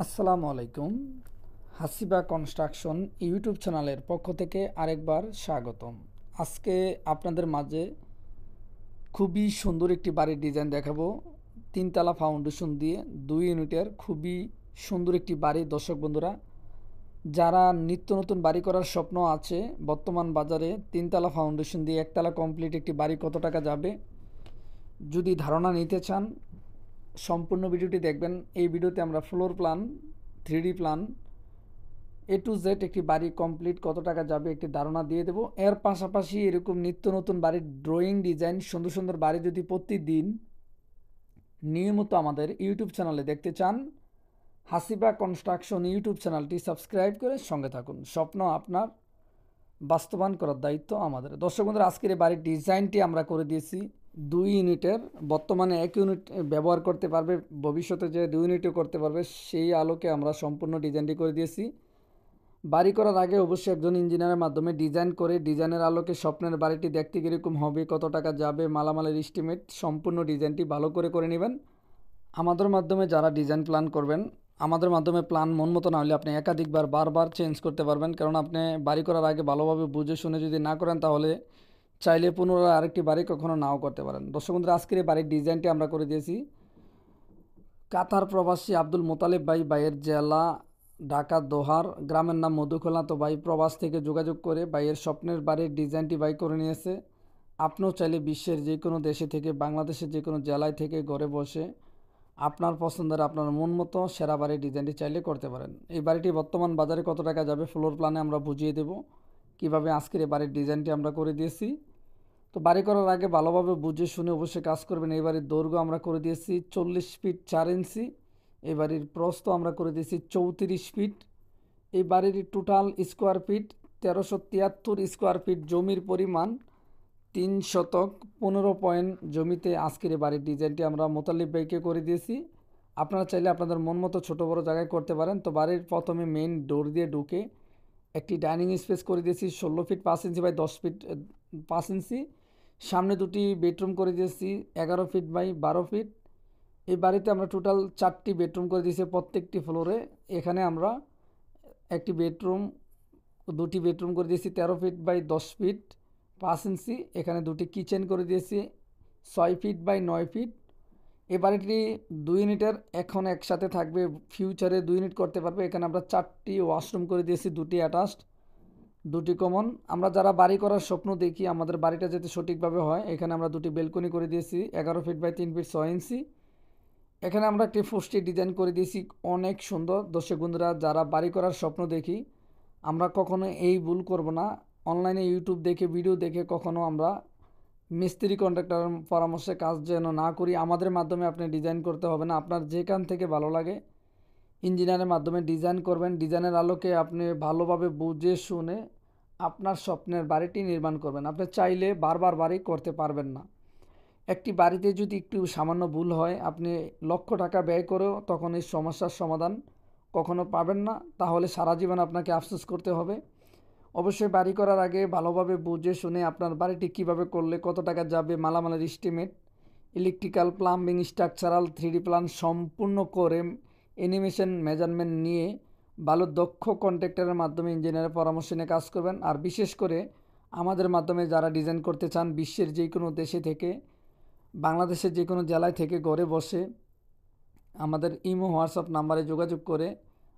আসসালামু আলাইকুম। হাসিবা construction YouTube চ্যানেলের পক্ষ থেকে আরেকবার স্বাগতম। আজকে আপনাদের মাঝে খুবই সুন্দর একটি বাড়ির ডিজাইন দেখাবো। তিনতলা ফাউন্ডেশন দিয়ে দুই ইউনিটের খুবই সুন্দর একটি বাড়ি। দর্শক বন্ধুরা, যারা নিত্য নতুন বাড়ি করার স্বপ্ন আছে, বর্তমান বাজারে তিনতলা ফাউন্ডেশন দিয়ে একতলা কমপ্লিট একটি বাড়ি কত টাকা যাবে? যদি ধারণা নিতে চান সম্পূর্ণ ভিডিওটি দেখবেন। এই ভিডিওতে আমরা floor plan three D plan A to Z একটি বাড়ি কমপ্লিট কত টাকা যাবে একটি ধারণা দিয়ে দেবো। এর পাশাপাশি এরকম নিত্য নতুন বাড়ির ড্রয়িং ডিজাইন সুন্দর সুন্দর বাড়ি যদি প্রতিদিন নিয়মিত আমাদের ইউটিউব চ্যানেলে দেখতে চান, হাসিবা কনস্ট্রাকশন ইউটিউব চ্যানেলটি সাবস্ক্রাইব করে সঙ্গে থাকুন। স্বপ্ন আপনার বাস্তবায়ন করার দায়িত্ব আমাদের। দর্শক বন্ধুরা, আজকের এই বাড়ির ডিজাইনটি আমরা করে দিয়েছি। দুই ইউনিটের, বর্তমানে এক ইউনিট ব্যবহার করতে পারবে, ভবিষ্যতে যে দুই ইউনিটও করতে পারবে, সেই আলোকে আমরা সম্পূর্ণ ডিজাইনটি করে দিয়েছি। বাড়ি করার আগে অবশ্যই একজন ইঞ্জিনিয়ারের মাধ্যমে ডিজাইন করে, ডিজাইনের আলোকে স্বপ্নের বাড়িটি দেখতে কীরকম হবে, কত টাকা যাবে, মালামালের এস্টিমেট সম্পূর্ণ ডিজাইনটি ভালো করে করে নেবেন। আমাদের মাধ্যমে যারা ডিজাইন প্ল্যান করবেন, আমাদের মাধ্যমে প্ল্যান মন মতো না হলে আপনি একাধিকবার, বারবার চেঞ্জ করতে পারবেন। কারণ আপনি বাড়ি করার আগে ভালোভাবে বুঝে শুনে যদি না করেন, তাহলে চাইলে পুনরায় আরেকটি বাড়ি কখনো নাও করতে পারেন। দর্শক বন্ধুরা, আজকের এই বাড়ির ডিজাইনটি আমরা করে দিয়েছি। কাতার প্রবাসী আব্দুল মোতালেব ভাই বাইয়ের জেলা ঢাকা, দোহার। গ্রামের নাম মধুখোলা। তো ভাই, প্রবাস থেকে যোগাযোগ করে ভাইয়ের স্বপ্নের বাড়ির ডিজাইনটি বাই করে নিয়েছে। আপনিও চাইলে বিশ্বের যে কোনো দেশে থেকে, বাংলাদেশের যে কোনো জেলায় থেকে ঘরে বসে আপনার পছন্দের, আপনার মন মতো সেরা বাড়ির ডিজাইনটি চাইলে করতে পারেন। এই বাড়িটি বর্তমান বাজারে কত টাকা যাবে ফ্লোর প্ল্যানে আমরা বুঝিয়ে দেব। কীভাবে আজকের এই বাড়ির ডিজাইনটি আমরা করে দিয়েছি। তো বাড়ি করার আগে ভালোভাবে বুঝে শুনে অবশ্যই কাজ করবেন। এই বাড়ির দৈর্ঘ্য আমরা করে দিয়েছি চল্লিশ ফিট চার ইঞ্চি, এই বাড়ির প্রস্থ আমরা করে দিয়েছি চৌত্রিশ ফিট। এই বাড়ির টোটাল স্কোয়ার ফিট তেরোশো তিয়াত্তর স্কোয়ার ফিট জমির পরিমাণ তিন শতক পনেরো পয়েন্ট জমিতে আজকের এই বাড়ির ডিজাইনটি আমরা মোতালিব ভাইকে করে দিয়েছি। আপনারা চাইলে আপনাদের মন মতো ছোটো বড়ো জায়গায় করতে পারেন। তো বাড়ির প্রথমে মেইন ডোর দিয়ে ঢুকে একটি ডাইনিং স্পেস করে দিয়েছি, ষোলো ফিট পাঁচ ইঞ্চি বাই দশ ফিট, পাঁচ ইঞ্চি। সামনে দুটি বেডরুম করে দিয়েছি, এগারো ফিট বাই বারো ফিট। এই বাড়িতে আমরা টোটাল চারটি বেডরুম করে দিয়েছি প্রত্যেকটি ফ্লোরে। এখানে আমরা একটি বেডরুম, দুটি বেডরুম করে দিয়েছি তেরো ফিট বাই দশ ফিট, পাঁচ ইঞ্চি। এখানে দুটি কিচেন করে দিয়েছি, ছয় ফিট বাই নয় ফিট। এ বাড়িটি দুই ইউনিটের, এখন একসাথে থাকবে, ফিউচারে দুই ইউনিট করতে পারবে। এখানে আমরা চারটি ওয়াশরুম করে দিয়েছি, দুটি অ্যাটাচড। দুটি কমন আমরা যারা বাড়ি করার স্বপ্ন দেখি, আমাদের বাড়িটা যাতে সঠিকভাবে হয়, এখানে আমরা দুটি বেলকনি করে দিয়েছি, এগারো ফিট বাই তিন ফিট ছয় ইঞ্চি। এখানে আমরা একটি ফুষ্টি ডিজাইন করে দিয়েছি, অনেক সুন্দর। দর্শক বন্ধুরা, যারা বাড়ি করার স্বপ্ন দেখি, আমরা কখনো এই ভুল করব না। অনলাইনে ইউটিউব দেখে ভিডিও দেখে কখনো আমরা মিস্ত্রি কন্ট্রাক্টর পরামর্শে কাজ যেন না করি, আমাদের মাধ্যমে আপনি ডিজাইন করতে হবে না। আপনার যেখান থেকে ভালো লাগে ইঞ্জিনিয়ারের মাধ্যমে ডিজাইন করবেন। ডিজাইনের আলোকে আপনি ভালোভাবে বুঝে শুনে আপনার স্বপ্নের বাড়িটি নির্মাণ করবেন। আপনি চাইলে বারবার বাড়ি করতে পারবেন না। একটি বাড়িতে যদি একটু সামান্য ভুল হয়, আপনি লক্ষ টাকা ব্যয় করেও তখন এই সমস্যার সমাধান কখনো পাবেন না। তাহলে সারা জীবন আপনাকে আফসোস করতে হবে। অবশ্যই বাড়ি করার আগে ভালোভাবে বুঝে শুনে আপনার বাড়িটি কীভাবে করলে কত টাকা যাবে, মালামালের estimate electrical plumbing structural three D plan সম্পূর্ণ করে অ্যানিমেশন মেজারমেন্ট নিয়ে ভালো দক্ষ কন্ট্রাক্টরের মাধ্যমে ইঞ্জিনিয়ারের পরামর্শ নিয়ে কাজ করবেন। আর বিশেষ করে আমাদের মাধ্যমে যারা ডিজাইন করতে চান, বিশ্বের যে কোনো দেশে থেকে, বাংলাদেশের যে কোনো জেলায় থেকে ঘরে বসে আমাদের ইমো, হোয়াটসঅ্যাপ নাম্বারে যোগাযোগ করে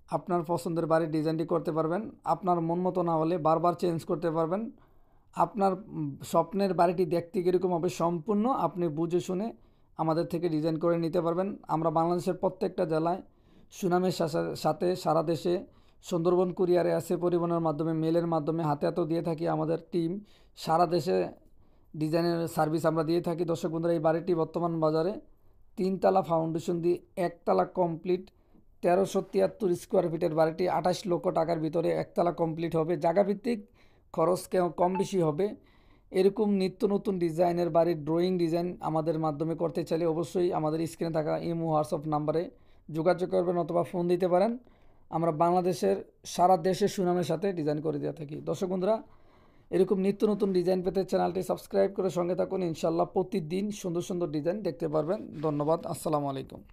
আপনার পছন্দের বাড়ির ডিজাইনটি করতে পারবেন। আপনার মন মতো না হলে বারবার চেঞ্জ করতে পারবেন। আপনার স্বপ্নের বাড়িটি দেখতে কীরকম হবে সম্পূর্ণ আপনি বুঝে শুনে আমাদের থেকে ডিজাইন করে নিতে পারবেন। আমরা বাংলাদেশের প্রত্যেকটা জেলায় সুনামের সাথে সারা দেশে সুন্দরবন কুরিয়ারে আছে পরিবহনের মাধ্যমে, মেলের মাধ্যমে হাতে হাতেও দিয়ে থাকি আমাদের টিম। সারা দেশে ডিজাইনের সার্ভিস আমরা দিয়ে থাকি। দর্শক বন্ধুরা, এই বাড়িটি বর্তমান বাজারে তিনতলা ফাউন্ডেশন দিয়ে একতলা কমপ্লিট। তেরোশো তিয়াত্তর স্কোয়ার ফিটের বাড়িটি আঠাশ লক্ষ টাকার ভিতরে একতলা কমপ্লিট হবে। জায়গাভিত্তিক খরচ কম বেশি হবে। এরকম নিত্য নতুন ডিজাইনের বাড়ির ড্রয়িং ডিজাইন আমাদের মাধ্যমে করতে চাইলে অবশ্যই আমাদের স্ক্রিনে থাকা ইমো, হোয়াটসঅ্যাপ নাম্বারে যোগাযোগ করবেন অথবা ফোন দিতে পারেন। আমরা বাংলাদেশের সারা দেশের সুনামের সাথে ডিজাইন করে দিয়ে থাকি। দর্শক বন্ধুরা, এরকম নিত্য নতুন ডিজাইন পেতে চ্যানেলটি সাবস্ক্রাইব করে সঙ্গে থাকুন। ইনশাল্লাহ প্রতিদিন সুন্দর সুন্দর ডিজাইন দেখতে পারবেন। ধন্যবাদ। আসসালামু আলাইকুম।